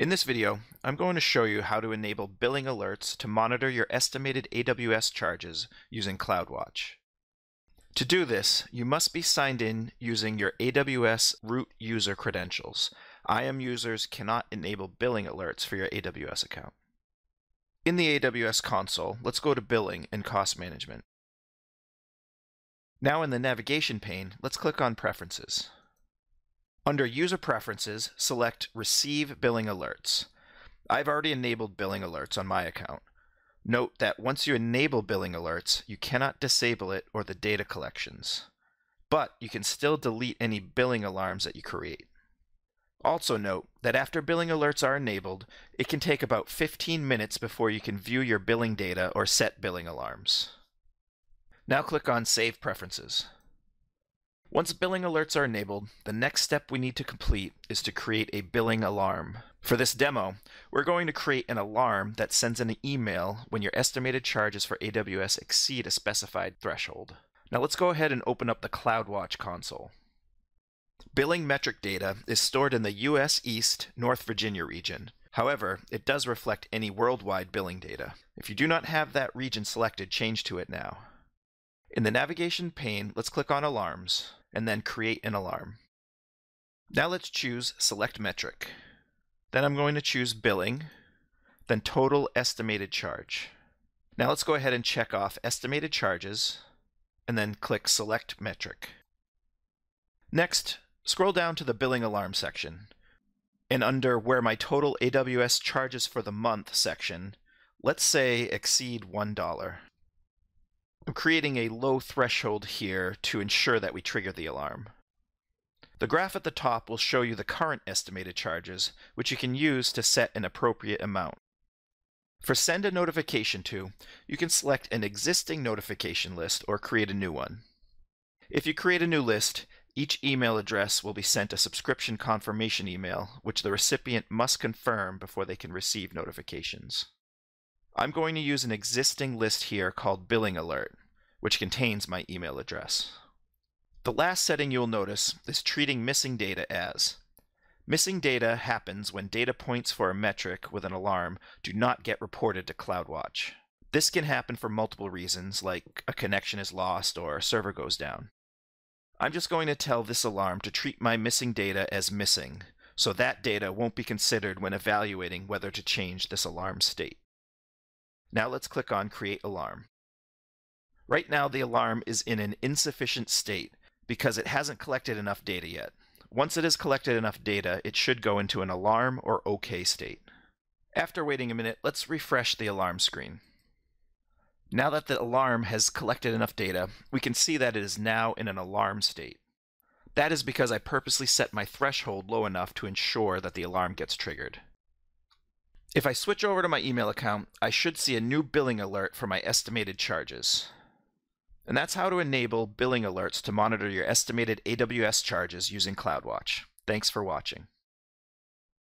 In this video, I'm going to show you how to enable billing alerts to monitor your estimated AWS charges using CloudWatch. To do this, you must be signed in using your AWS root user credentials. IAM users cannot enable billing alerts for your AWS account. In the AWS console, let's go to Billing and Cost Management. Now in the navigation pane, let's click on Preferences. Under User Preferences, select Receive Billing Alerts. I've already enabled billing alerts on my account. Note that once you enable billing alerts, you cannot disable it or the data collections. But you can still delete any billing alarms that you create. Also note that after billing alerts are enabled, it can take about 15 minutes before you can view your billing data or set billing alarms. Now click on Save Preferences. Once billing alerts are enabled, the next step we need to complete is to create a billing alarm. For this demo, we're going to create an alarm that sends an email when your estimated charges for AWS exceed a specified threshold. Now let's go ahead and open up the CloudWatch console. Billing metric data is stored in the US East North Virginia region. However, it does reflect any worldwide billing data. If you do not have that region selected, change to it now. In the navigation pane, let's click on Alarms and then create an alarm. Now let's choose select metric. Then I'm going to choose billing, then total estimated charge. Now let's go ahead and check off estimated charges and then click select metric. Next, scroll down to the billing alarm section and under where my total AWS charges for the month section, let's say exceed $1. I'm creating a low threshold here to ensure that we trigger the alarm. The graph at the top will show you the current estimated charges, which you can use to set an appropriate amount. For Send a Notification to, you can select an existing notification list or create a new one. If you create a new list, each email address will be sent a subscription confirmation email, which the recipient must confirm before they can receive notifications. I'm going to use an existing list here called Billing Alert, which contains my email address. The last setting you'll notice is treating missing data as. Missing data happens when data points for a metric with an alarm do not get reported to CloudWatch. This can happen for multiple reasons, like a connection is lost or a server goes down. I'm just going to tell this alarm to treat my missing data as missing, so that data won't be considered when evaluating whether to change this alarm state. Now let's click on Create Alarm. Right now the alarm is in an insufficient state because it hasn't collected enough data yet. Once it has collected enough data, it should go into an alarm or OK state. After waiting a minute, let's refresh the alarm screen. Now that the alarm has collected enough data, we can see that it is now in an alarm state. That is because I purposely set my threshold low enough to ensure that the alarm gets triggered. If I switch over to my email account, I should see a new billing alert for my estimated charges. And that's how to enable billing alerts to monitor your estimated AWS charges using CloudWatch. Thanks for watching.